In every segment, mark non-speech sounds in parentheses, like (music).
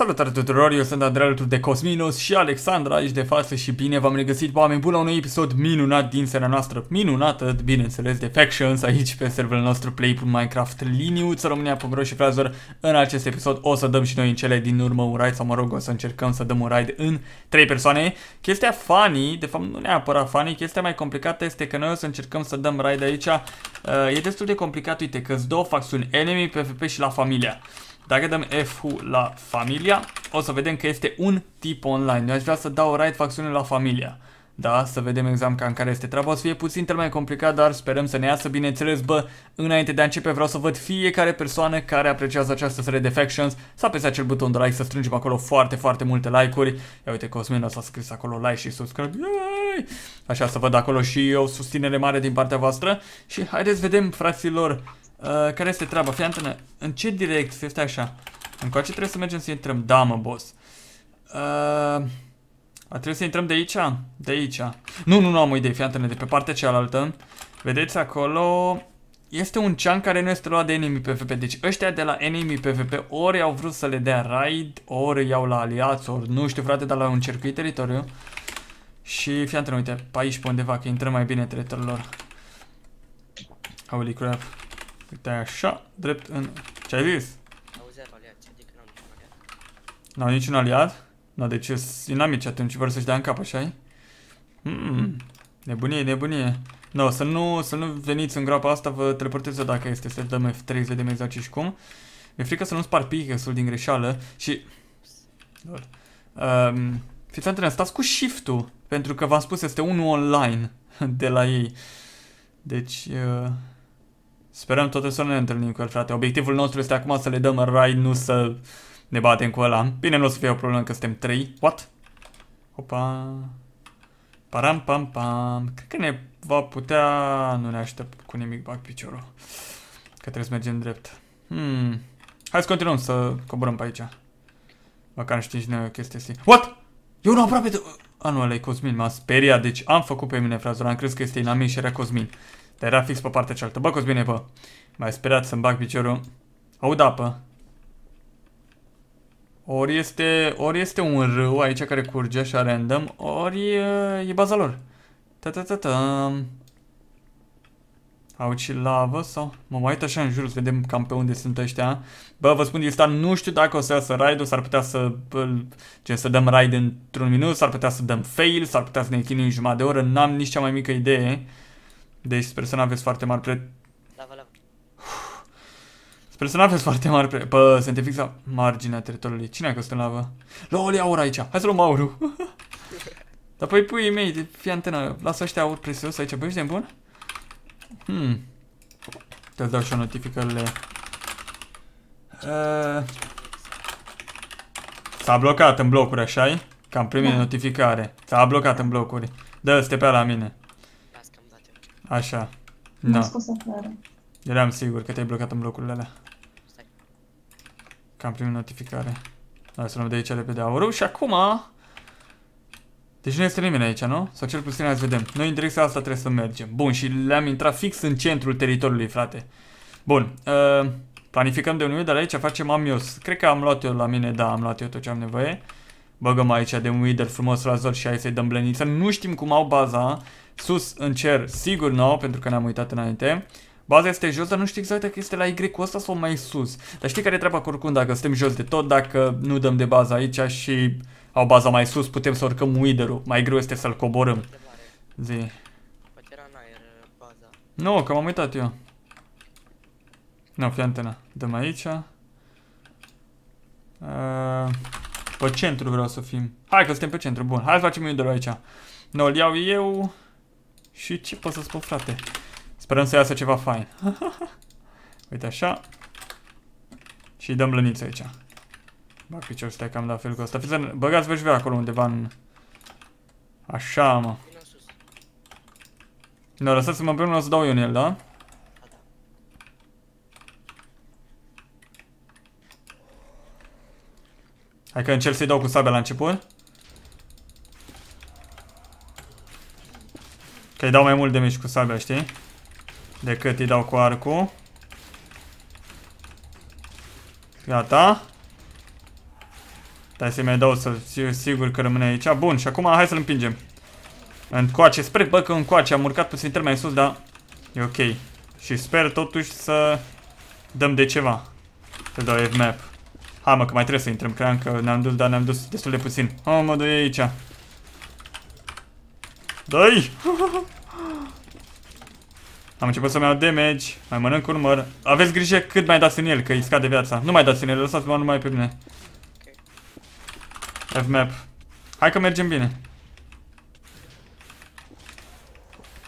Salutare tuturor, eu sunt Andrei alături de Cosminos și Alexandra aici de față și bine v-am regăsit oameni buni la un episod minunat din seria noastră minunată, bineînțeles, de Factions aici pe serverul nostru Play.Minecraft liniuță România.ro și Frazor. În acest episod o să dăm și noi în cele din urmă un raid sau mă rog o să încercăm să dăm un raid în 3 persoane. Chestia funny, de fapt nu neapărat funny, chestia mai complicată este că noi o să încercăm să dăm raid aici. Uh, e destul de complicat, uite, că două facțiuni, enemy, PvP și la familia. Dacă dăm F la familia, o să vedem că este un tip online. Eu aș vrea să dau right facțiune la familia. Da, să vedem exact cam care este treaba. O să fie puțin mai complicat, dar sperăm să ne iasă. Bineînțeles, bă, înainte de a începe vreau să văd fiecare persoană care apreciază această serie de factions să apese acel buton de like, să strângem acolo foarte, foarte multe like-uri. Ia uite, Cosmin s-a scris acolo like și subscribe. Yay! Așa să văd acolo și o susținere mare din partea voastră. Și haideți vedem, fraților, Uh, care este treaba? Fii antenă, în ce direct este așa? Încoace trebuie să mergem să intrăm. Da, mă, boss. Uh, a trebuie să intrăm de aici? De aici. Nu, nu, nu am o idee, fii antenă, de pe partea cealaltă. Vedeți acolo... Este un chunk care nu este luat de enemy PvP. Deci ăștia de la enemy PvP ori au vrut să le dea raid, ori iau la aliați, ori nu știu frate, dar la un circuit teritoriu. Și fii antenă, uite, pe aici pe undeva, că intrăm mai bine teritoriilor. Holy crap. Uite așa, drept în... Ce ai zis? adică n-au niciun aliat. Nu, deci sunt inamici atunci, vor să-și dea în cap, așa -i? Hmm, nebunie, nebunie. No, să nu, să nu veniți în groapa asta, vă teleportez dacă este să dăm F3, vedem exact ce și cum. Mi-e frică să nu spar pickaxe din greșeală și... Um, fiți antrenat, stați cu shift-ul, pentru că v-am spus, este unul online de la ei. Deci... Uh, Sperăm totuși să ne întâlnim cu el, frate. Obiectivul nostru este acum să le dăm rai, nu să ne batem cu ăla. Bine, nu o să fie o problemă că suntem 3. What? Opa. Param pam pam. Cred că ne va putea... Nu ne aștept cu nimic bag piciorul. Că trebuie să mergem drept. Hmm. Hai să continuăm să coborăm pe aici. Măcar știi și noi o chestie asta. What? Eu nu aproape de... A, nu, ăla e Cosmin. M-a speriat. Deci am făcut pe mine frazul. Am crezut că este inamic și era Cosmin. Dar era fix pe partea cealaltă. Bă, bine, bă. Mai speriat să-mi bag piciorul. Aud apă. Ori este, ori este un râu aici care curge așa random, ori e, e baza lor. Ta ta ta ta. Au și lavă sau... Mă mai uit așa în jur să vedem cam pe unde sunt ăștia. Bă, vă spun, este nu știu dacă o să iasă raid s-ar putea să... Gen, să dăm raid într-un minut, s-ar putea să dăm fail, s-ar putea să ne chinim jumătate de oră, n-am nici cea mai mică idee. Deci sper să nu aveți foarte mari pre... Lava, lava. Sper să nu aveți foarte mari pre... Bă, suntem fix la marginea teritoriului. Cine a căzut în lavă? Lol, ia aur aici. Hai să luăm aurul. (laughs) Dar păi puii mei, de fii antenă. Lasă ăștia aur prețios aici. Băi, ești bun? Hmm. Te-ți dau și notificările. Uh... S-a blocat în blocuri, așa -i? Că am primit da. notificare. S-a blocat în blocuri. Dă-te pe la mine. Așa. Da. scos afară. Eram sigur că te-ai blocat în blocurile alea. Că am primit notificare. Hai să luăm de aici repede aurul și acum... Deci nu este nimeni aici, nu? Sau cel puțin azi vedem. Noi în direcția asta trebuie să mergem. Bun, și le-am intrat fix în centrul teritoriului, frate. Bun. Uh, planificăm de un de la aici, facem amios. Cred că am luat eu la mine, da, am luat eu tot ce am nevoie. Băgăm aici de un wither frumos la zor și hai să-i dăm blăniță. Nu știm cum au baza. Sus în cer, sigur nu, pentru că ne-am uitat înainte. Baza este jos, dar nu știu exact dacă este la Y ăsta sau mai sus. Dar știi care e treaba cu oricum dacă suntem jos de tot, dacă nu dăm de bază aici și au baza mai sus, putem să urcăm wither-ul. Mai greu este să-l coborâm. Zi. Nu, că m-am uitat eu. Nu, fi antena. Dăm aici. Uh, pe centru vreau să fim. Hai că suntem pe centru, bun. Hai să facem wither aici. Nu, îl iau eu. Și ce pot să spun, frate? Sperăm să iasă ceva fain. (laughs) Uite așa. Și dăm lăniță aici. Bag piciorul, stai cam la fel cu asta. Fiți, băgați vă acolo undeva în... Așa, mă. Nu, lăsați-mă împreună, o să dau eu în el, da? Hai că încerc să-i dau cu sabia la început. Că îi dau mai mult de mici cu sabia, știi? Decât îi dau cu arcul. Gata. Stai să-i mai dau să fiu sigur că rămâne aici. Bun, și acum hai să-l împingem. Încoace, sper bă că încoace, am urcat puțin mai sus, dar e ok. Și sper totuși să dăm de ceva. Să dau F-map. Hai mă, că mai trebuie să intrăm, cream că ne-am dus, dar ne-am dus destul de puțin. Oh, mă, dă aici. Dă-i! Am început să-mi iau damage, mai mănânc un număr. Aveți grijă cât mai dați în el, că îi scade viața. Nu mai dați în el, lăsați-mă numai pe mine. F-map. Hai că mergem bine.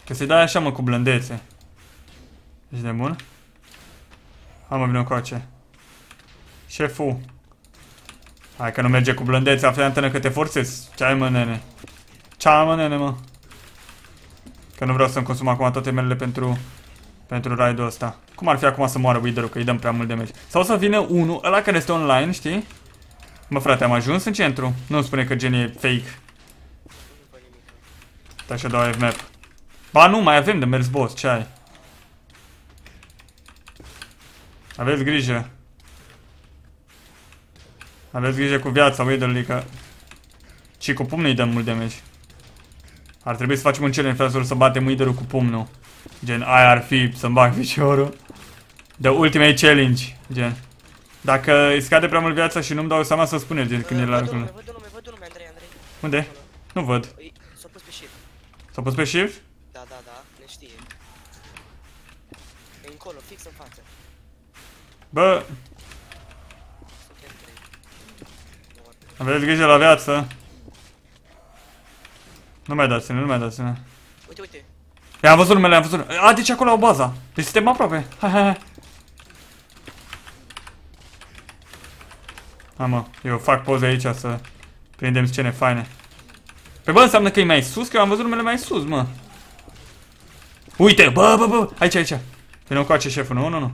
Că să-i dai așa mă cu blândețe. Ești nebun? Hai mă, vină coace. Șeful. Hai că nu merge cu blândețe, afli antenă că te forțezi. Ce ai mă, nene? Ce ai mă, nene, mă? Că nu vreau să-mi consum acum toate melele pentru pentru raidul ăsta. Cum ar fi acum să moară Wither-ul, că îi dăm prea mult damage. Sau să vină unul, ăla care este online, știi? Mă frate, am ajuns în centru. Nu spune că gen e fake. Stai așa dau map. Ba nu, mai avem de mers boss, ce ai? Aveți grijă. Aveți grijă cu viața Wither-ului, că... Și cu pumnul îi dăm mult damage. Ar trebui să facem un challenge, fraților, să batem Wither-ul cu pumnul. Gen, aia ar fi să-mi bag piciorul. The ultimate challenge, gen. Dacă îi scade prea mult viața și nu-mi dau seama să spuneți gen, când e la lucrul. Văd un nume, văd un nume, Andrei, Andrei. Unde? Nu văd. S-a pus pe shift. S-a pus pe shift? Da, da, da, ne știe. E încolo, fix în față. Bă, Suntem trei. Mor. aveți grijă la viață. Nu mai dați-ne, nu mai dați-ne. Uite, uite. E, am văzut numele, am văzut numele. A, deci acolo au baza. Deci suntem aproape. Hai, hai, hai. Hai mă, eu fac poze aici să prindem scene faine. Pe bă, înseamnă că e mai sus? Că eu am văzut numele mai sus, mă. Uite, bă, bă, bă, aici, aici. Vino cu acest șeful, nu, nu, nu.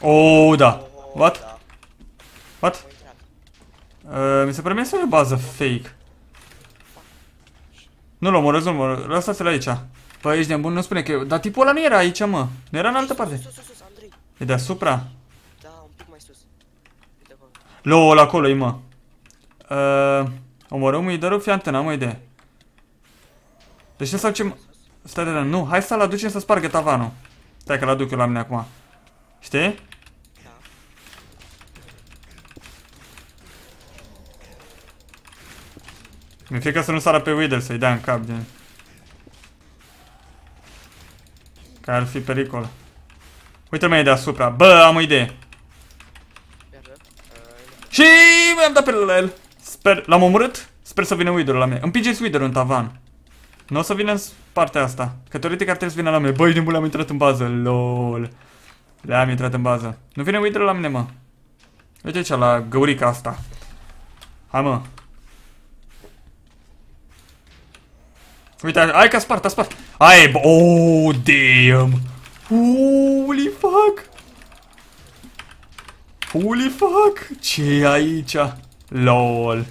Oh, da. Oh, What? Da, What? au intrat. Uh, mi se pare mie să e o bază fake. Nu-l omorăți, nu-l omorăți. Lăsați-l aici. Păi ești nebun, nu spune că... eu- Dar tipul ăla nu era aici, mă. Nu era în altă parte. Sus, sus, sus, Andrei. E deasupra. Da, un pic mai sus. Uite acolo. LOL, acolo e, mă. Uh, omorăm Wither-ul? Fii antena, am o idee. Deci să facem... Stai de Nu, hai să-l aducem să spargă tavanul. Stai că-l aduc eu la mine acum. Știi? Da. Mi-e frică să nu sară pe Wither, să-i dea în cap, gen. Că ar fi pericol. Uite mai deasupra. Bă, am o idee. Iară. Uh, Și mi-am dat pe la el. Sper, l-am omorât? Sper să vină Wither la mine. Împingeți Wither în tavan. Nu o să vină în partea asta. Că teoretic ar trebui să vină la mine. Băi, nebun, le-am intrat în bază. LOL. Le-am intrat în bază. Nu vine Wither la mine, mă. Uite aici, la găurica asta. Hai, mă. Uite, hai că a spart, a spart. Hai, bă, oh, damn. Holy fuck. Holy fuck! ce e aici? LOL.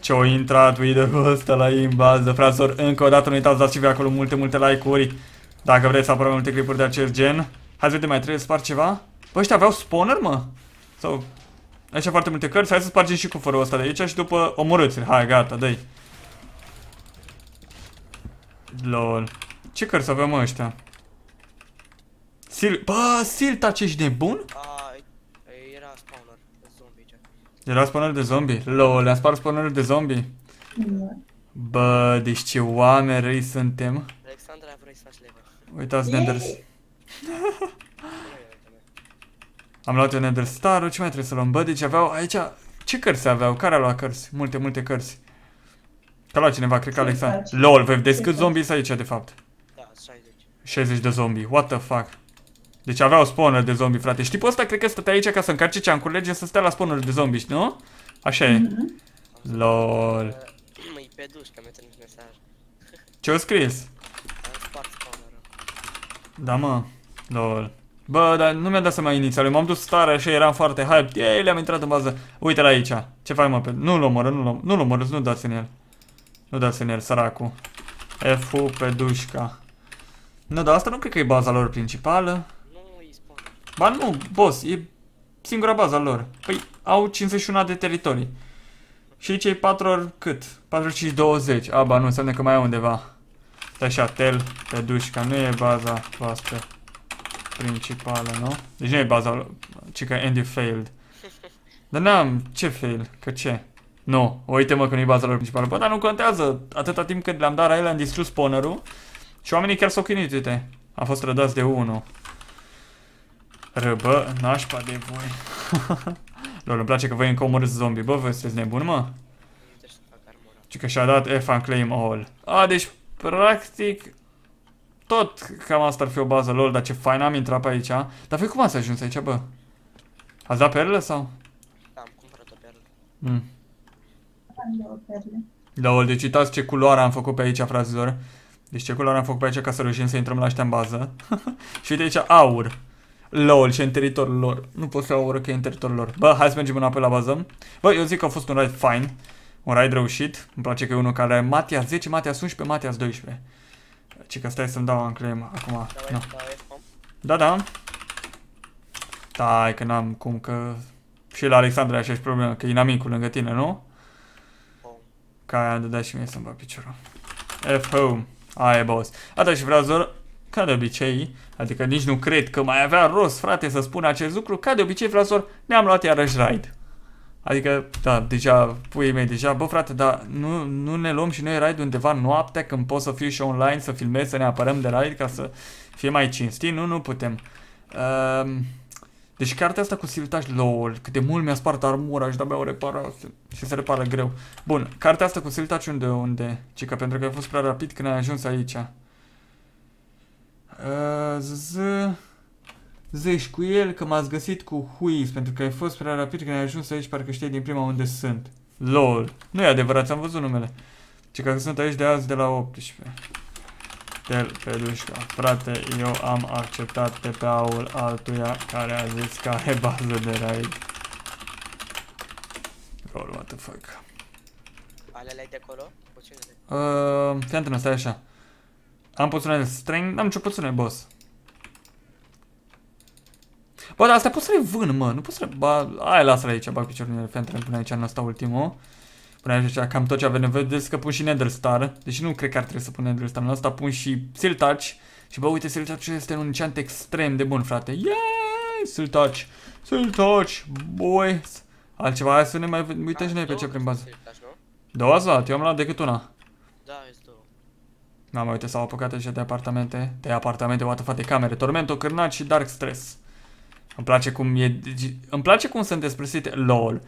Ce-o intrat video ăsta la ei în bază, fraților. Încă o dată nu uitați, dați și voi acolo multe, multe like-uri. Dacă vreți să apărăm multe clipuri de acest gen. Hai să vedem, mai trebuie să spar ceva? Bă, ăștia aveau spawner, mă? Sau... Aici foarte multe cărți, hai să spargem și cufărul ăsta de aici și după omorâți-l. Hai, gata, dă-i. LOL. Ce cărți aveau, mă, ăștia? Sil... Bă, Siltac, ești nebun? a, e- era spawner. de Zombie aici. Era spawner de zombie. Lol, le-am spart spawnerul de zombie. Da. Bă, deci ce oameni răi suntem. Alexandra, vrei să faci level? Uitați Nenders. Am luat eu Nether Star-ul, ce mai trebuie să luăm? Bă, deci aveau aici... Ce cărți aveau? Care a luat cărți? Multe, multe cărți. Că a luat cineva, cred că Ce Alexandru. faci? Lol, vă vedeți Ce cât faci? zombie sunt aici, de fapt? Da, 60. 60 de zombie. What the fuck? Deci aveau spawner de zombie, frate. Știi pe ăsta cred că stătea aici ca să încarce ceancurile, gen să stea la spawner de zombie, știi, nu? Așa e. Mhm. Lol. Mă, e pe duș, că mi-a trimis mesaj. (laughs) Ce-o scris? Am spart spawnerul. Da, mă. Lol. Bă, dar nu mi-a dat seama inițial. Eu M-am dus stare și eram foarte hyped. Ei, le-am intrat în bază. Uite la aici. Ce faci, mă? Pe... Nu-l omoră, nu-l omoră. Nu-l omoră, nu dați în el. Nu dați în el, săracu. F-ul pe dușca. Nu, dar asta nu cred că e baza lor principală. Nu îi spun. Ba nu, boss, e singura baza lor. Păi au 51 de teritorii. Și cei 4 ori cât? 45 20. A, ba nu, înseamnă că mai e undeva. Stai așa, tel, pe dușca, nu e baza voastră principală, nu? Deci nu e baza lor, ci că Andy failed. (laughs) Dar n-am, ce fail? Că ce? Nu, uite-mă că nu e baza lor principală. Bă, dar nu contează. Atâta timp cât le-am dat raile, am distrus spawnerul. Și oamenii chiar s-au chinuit, uite. Am fost rădați de 1. Răbă, nașpa de voi. (laughs) Lor, îmi place că voi încă omorâți zombie. Bă, voi sunteți nebuni, mă? Nu trebuie să fac armura. Și că și-a dat F and claim all. A, deci, practic, tot cam asta ar fi o bază lor, dar ce fain am intrat pe aici. Dar voi cum ați ajuns aici, bă? Ați dat perle sau? Da, am cumpărat o perlă. Mm. Am două perle. Da, deci uitați ce culoare am făcut pe aici, fraților. Deci ce culoare am făcut pe aici ca să reușim să intrăm la ăștia în bază. (laughs) și uite aici aur. LOL și în teritoriul lor. Nu pot să aur că e în teritoriul lor. Bă, hai să mergem înapoi la bază. Bă, eu zic că a fost un raid fine. Un raid reușit. Îmi place că e unul care are Matias 10, Matias 11, Matias 12. Ce că stai să-mi dau un claim acum. Dau Nu. F, dau F, pom. Da, da. Stai că n-am cum că... Și la Alexandra așa și problemă, că e inamicul lângă tine, nu? Pom. Ca aia îmi dădea și mie să-mi bag piciorul. F home. Aia e boss. Asta și vreau să ca de obicei, adică nici nu cred că mai avea rost, frate, să spun acest lucru, ca de obicei, frazor, ne-am luat iarăși raid. Adică, da, deja, puii mei, deja, bă, frate, dar nu, nu ne luăm și noi raid undeva noaptea când pot să fiu și online, să filmez, să ne apărăm de raid ca să fie mai cinstit? Nu, nu putem. Um, deci cartea asta cu siltaj LOL, cât de mult mi-a spart armura și de-abia o repara și se repară greu. Bun, cartea asta cu siltaj unde, unde? Ci că pentru că ai fost prea rapid când ai ajuns aici. Uh, z, zici cu el că m-ați găsit cu Huiz pentru că ai fost prea rapid când ai ajuns aici, parcă știi din prima unde sunt. LOL. Nu e adevărat, ți-am văzut numele. Ci că sunt aici de azi de la 18. Tel Pedușca. Frate, eu am acceptat TPA-ul altuia care a zis că are bază de raid. Lol, what the fuck. Alea de acolo? Puținele. Uh, fii atent, stai așa. Am puține streng, n-am nicio puține, boss. Bă, dar astea pot să le vând, mă, nu pot să le... Ba, aia lasă-le aici, bag piciorul în elefantele până aici în ăsta ultimul. Până aici cam tot ce avem nevoie, vedeți că pun și Nether Star. Deși nu cred că ar trebui să pun Nether Star, în ăsta pun și Seal Touch. Și bă, uite, Seal Touch este un enchant extrem de bun, frate. Yay! Seal Touch! Seal Touch! Boys! Altceva, hai să ne mai uităm și noi pe ce prin bază. Nu? Două ați luat, eu am luat decât una. Da, îți două. Da, mă, uite, s-au apucat așa de apartamente. De apartamente, what the fuck, de camere. Tormento, Cârnaci și Dark Stress. Îmi place cum e... deci, Îmi place cum sunt despresite. LOL.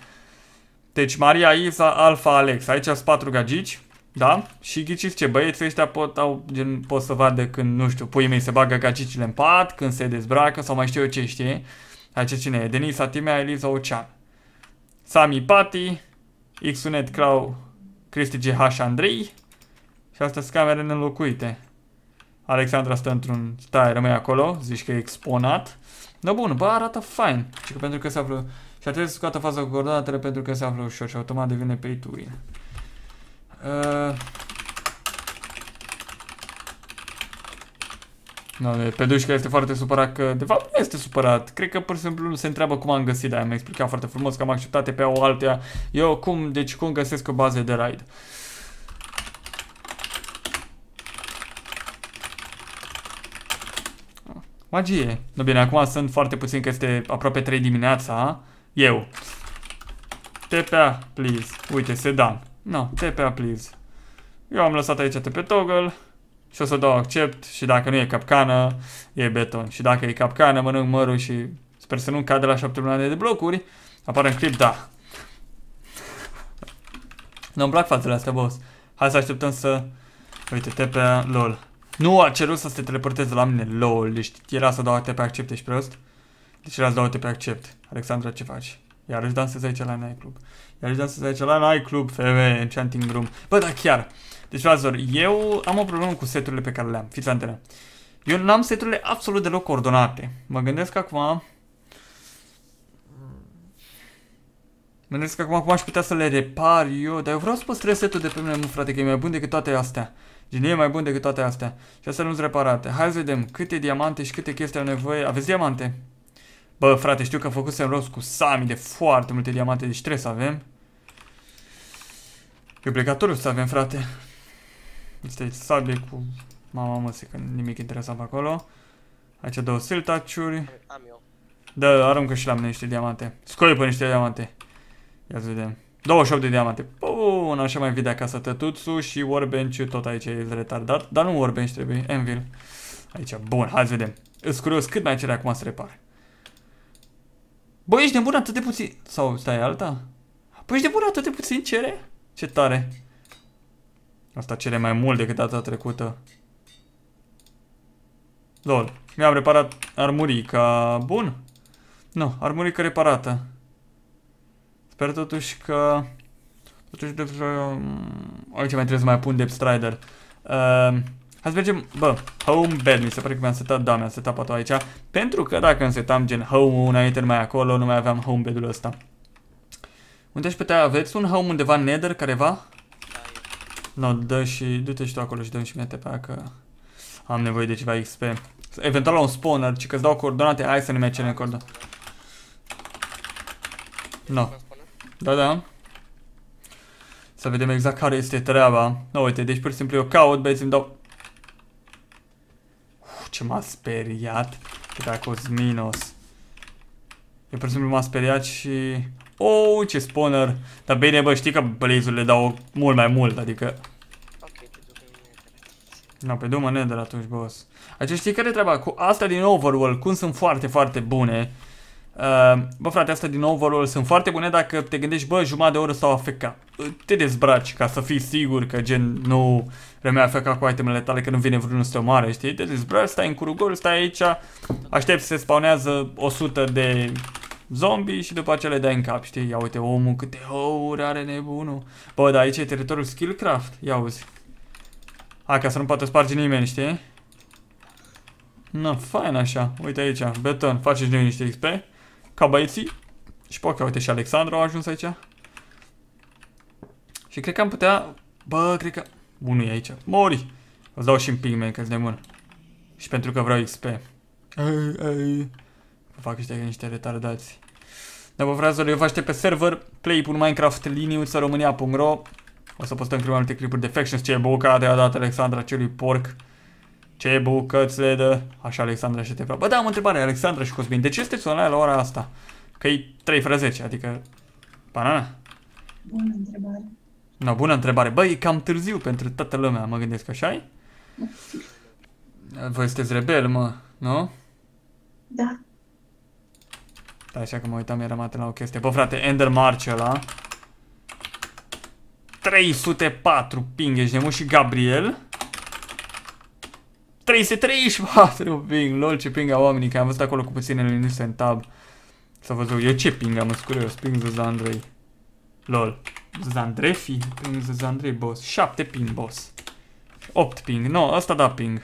Deci, Maria, Isa, Alfa, Alex. Aici sunt patru gagici. Da? Și ghiciți ce, băieții ăștia pot, au, gen, pot să vadă când, nu știu, puii mei se bagă gagicile în pat, când se dezbracă sau mai știu eu ce, știi? Aici cine e? Denisa, Timea, Eliza, Ocean. Sami, Pati, Xunet, Clau, Cristi, GH, Andrei. Și astea sunt camere nelocuite. Alexandra stă într-un... Stai, rămâi acolo, zici că e exponat. Da, bun, bă, arată fain. Și că pentru că se află... Și ar trebui să scoată faza cu coordonatele pentru că se află ușor și automat devine pay to win. Uh... No, Pedușca este foarte supărat că, de fapt, nu este supărat. Cred că, pur și simplu, se întreabă cum am găsit, de-aia mi-a explicat foarte frumos că am acceptat pe o altea. Eu, cum, deci, cum găsesc o bază de raid. Magie. Nu bine, acum sunt foarte puțin că este aproape 3 dimineața. Eu. TPA, please. Uite, sedan. No, TPA, please. Eu am lăsat aici TP toggle și o să dau accept și dacă nu e capcană, e beton. Și dacă e capcană, mănânc mărul și sper să nu cadă la 7 milioane de blocuri. Apare în clip, da. Nu-mi plac fațele astea, boss. Hai să așteptăm să... Uite, TPA, lol. Nu a cerut să se teleporteze la mine, lol. Deci era să dau ATP accept, ești prost? Deci era să dau ATP accept. Alexandra, ce faci? Iarăși dansezi aici la Nightclub. Iarăși dansezi aici la Nightclub, femeie, Enchanting Room. Bă, dar chiar. Deci, fraților, eu am o problemă cu seturile pe care le am. Fiți antene. Eu nu am seturile absolut deloc coordonate. Mă gândesc acum... Mă gândesc acum cum aș putea să le repar eu, dar eu vreau să păstrez setul de pe mine, mă, frate, că e mai bun decât toate astea. Gen, e mai bun decât toate astea. Și astea nu sunt reparate. Hai să vedem câte diamante și câte chestii au nevoie. Aveți diamante? Bă, frate, știu că făcusem rost cu Sami de foarte multe diamante, deci trebuie să avem. E obligatoriu să avem, frate. Este sabie cu... Mama mă, că nimic interesant pe acolo. Aici două siltaciuri. Am, am eu. Da, aruncă și la mine niște diamante. Scoi pe niște diamante. Ia să vedem. 28 de diamante. Bun, așa mai vede acasă tătuțul și workbench tot aici e retardat. Dar nu workbench trebuie, anvil. Aici, bun, hai să vedem. Îs curios cât mai cere acum să repare. Bă, ești nebun atât de puțin... Sau stai alta? Bă, ești nebun atât de puțin cere? Ce tare. Asta cere mai mult decât data trecută. Lol. Mi-am reparat armurica. Bun. Nu, armurica reparată. Sper totuși că... Totuși de... Aici mai trebuie să mai pun Depth Strider. Uh, hai să mergem, bă, home bed, mi se pare că mi-am setat, da, mi-am setat patul aici. Pentru că dacă îmi setam gen home-ul înainte mai acolo, nu mai aveam home bed-ul ăsta. Unde aș putea aveți un home undeva în nether careva? Da, No, eu. dă și, du-te și tu acolo și dă și mie TPA că am nevoie de ceva XP. Eventual la un spawner, ci că-ți dau coordonate, hai să ne mai cerem coordonate. No. Mă spune? Da, da. Să vedem exact care este treaba. No, uite, deci pur și simplu eu caut, băieți, îmi dau... Uf, ce m-a speriat. Că da, Cosminos. Eu pur și simplu m-a speriat și... Oh, ce spawner. Dar bine, bă, știi că blaze le dau mult mai mult, adică... Ok, te duc în nether. Na, pe dumă nether atunci, boss. Aici știi care e treaba? Cu astea din Overworld, cum sunt foarte, foarte bune. Uh, bă, frate, astea din Overworld sunt foarte bune dacă te gândești, bă, jumătate de oră sau AFK. Te dezbraci ca să fii sigur că gen nu rămâi AFK cu itemele tale că nu vine vreunul să te omoare, știi? Te dezbraci, stai în curugol, stai aici, aștepți să se spawnează 100 de zombie și după aceea le dai în cap, știi? Ia uite omul câte houri are nebunul. Bă, dar aici e teritoriul Skillcraft, ia uzi. Hai ca să nu poată sparge nimeni, știi? Na, fain așa. Uite aici, beton, faceți noi niște XP. Ca băieții. Și poate, uite, și Alexandru a ajuns aici. Și cred că am putea... Bă, cred că... Unul e aici. Mori! Îți dau și în pigment, că-ți nebun. Și pentru că vreau XP. Ei, ei. Vă fac ăștia niște retardați. Dar vă vreau să eu vă aștept pe server play.minecraft liniuța românia.ro O să postăm cât mai multe clipuri de factions Ce bucate a dat Alexandra celui porc Ce bucățe de... Așa Alexandra și te vreau Bă da, am o întrebare Alexandra și Cosmin De ce sunteți online la ora asta? Că e 3 fără 10, adică... Banana? Bună întrebare. No, bună întrebare. Bă, e cam târziu pentru toată lumea, mă gândesc, așa -i? Voi sunteți rebel, mă, nu? Da, Da, așa că mă uitam, eram atent la o chestie. Bă, frate, Ender March ăla. 304 ping, ești nebun și Gabriel. 334 (laughs) ping, lol, ce ping au oamenii, că am văzut acolo cu puține liniște în tab. S-a văzut, eu ce ping am, mă curios, ping Zandrei. Lol. Zandrefi? Ping Zandrei, boss. 7 ping, boss. 8 ping, no, asta da ping.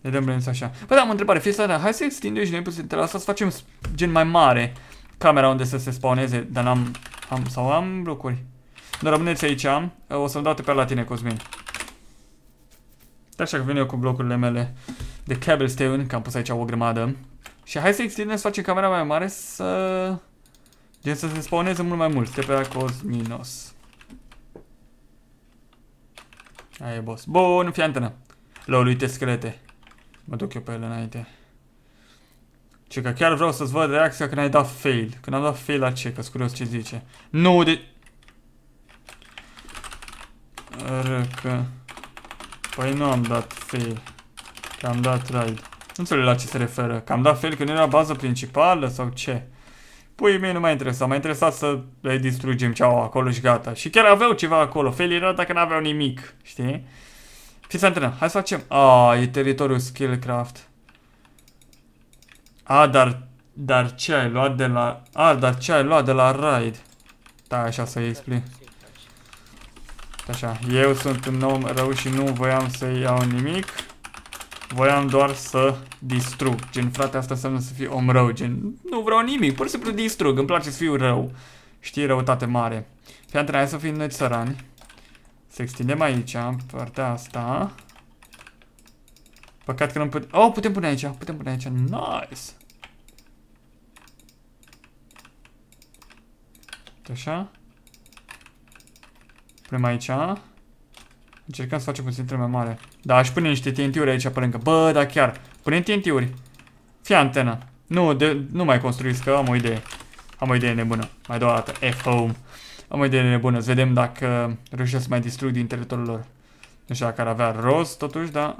Ne dăm blânz așa. Bă, da, am o întrebare, fie asta, hai să extindem și noi puțin, te să facem s- gen mai mare camera unde să se spawneze, dar n-am, am, sau am blocuri. Nu rămâneți aici, o să-mi dau pe la tine, Cosmin. Așa că vin eu cu blocurile mele de cobblestone, că am pus aici o grămadă. Și hai să extindem, să facem camera mai mare, să... Gen să se spawneze mult mai mult, pe la Cosminos. Aia e boss. Bun, fii antenă. Lol, uite schelete. Mă duc eu pe ele înainte. Ce că chiar vreau să-ți văd reacția când ai dat fail. Când am dat fail la ce? Că curios ce zice. Nu de... Răcă. Păi nu am dat fail. Că am dat ride. Nu înțeleg la ce se referă. Că am dat fail când era baza principală sau ce? Păi mie nu m-a interesat. M-a interesat să le distrugem ce au acolo și gata. Și chiar aveau ceva acolo. Fail era dacă n-aveau nimic. Știi? Fiți antrenă, hai să facem. A, e teritoriul Skillcraft. A, dar dar ce ai luat de la A, dar ce ai luat de la Raid? Da, așa să explic. Așa, eu sunt un om rău și nu voiam să iau nimic. Voiam doar să distrug. Gen, frate, asta înseamnă să fii om rău. Gen, nu vreau nimic, pur și simplu distrug. Îmi place să fiu rău. Știi, răutate mare. Fii antrenă, hai să fim noi țărani. Să extindem aici, în partea asta. Păcat că nu putem... Oh, putem pune aici, putem pune aici. Nice! Așa. Punem aici. Încercăm să facem puțin mai mare. Da, aș pune niște TNT-uri aici pe lângă. Bă, da chiar. Punem TNT-uri. Fii antenă. Nu, de, nu mai construiți, că am o idee. Am o idee nebună. Mai doua dată. F-home. Am o idee nebună. Să vedem dacă reușesc să mai distrug din teritoriul lor. Nu știu dacă ar avea rost, totuși, da.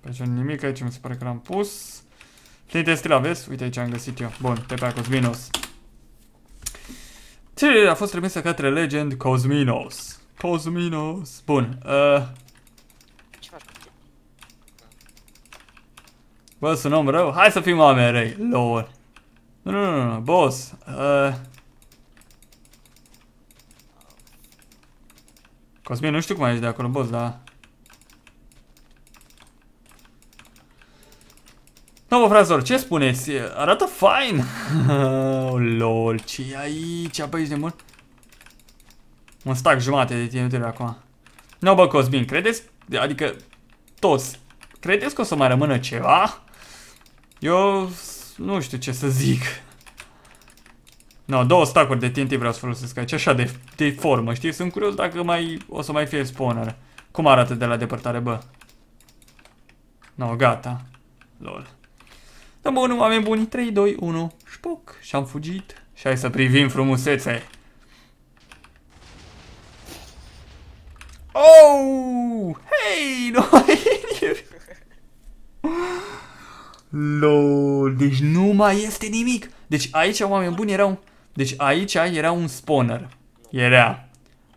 Pe aici nimic, aici mi se pare că l-am pus. Trimite stila, vezi? Uite aici am găsit eu. Bun, te pe Cosminos. Ce a fost trimisă către Legend Cosminos. Cosminos. Bun. Uh, Ce faci cu tine? bă, sunt om rău. Hai să fim oameni răi. Lol. Nu, nu, nu, nu, boss. Uh, Cosmin, nu știu cum ai de acolo, boss, dar... Nu, bă, frazor, ce spuneți? Arată fain! (laughs) oh, lol, ce e aici? Bă, ești de mult? Un stack jumate de tine acum. Nu, bă, Cosmin, credeți? Adică, toți, credeți că o să mai rămână ceva? Eu nu știu ce să zic. No, două stack de TNT vreau să folosesc aici, așa de, de formă, știi? Sunt curios dacă mai o să mai fie spawner. Cum arată de la depărtare, bă? No, gata. Lol. Da, bun, oameni buni, 3, 2, 1, șpoc. Și am fugit. Și hai să privim frumusețe. Oh! Hei, nu mai e LOL, deci nu mai este nimic. Deci aici, oameni buni, erau... Deci aici era un spawner. Era.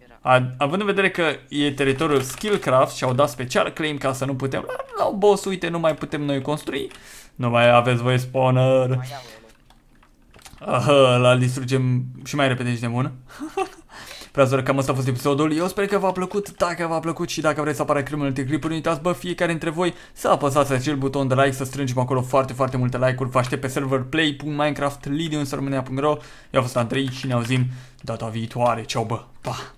Era. A, având în vedere că e teritoriul Skillcraft și au dat special claim ca să nu putem... La, la boss, uite, nu mai putem noi construi. Nu mai aveți voi spawner. Mai iau ele. Aha, la distrugem și mai repede și de bun. Fraților, (laughs) cam asta a fost episodul. Eu sper că v-a plăcut. Dacă v-a plăcut și dacă vreți să apară cât multe clipuri, nu uitați, bă, fiecare dintre voi să apăsați acel buton de like, să strângem acolo foarte, foarte multe like-uri. Vă aștept pe server play.minecraft, lidiunsromânia.ro Eu am fost Andrei și ne auzim data viitoare. Ceau, bă, pa!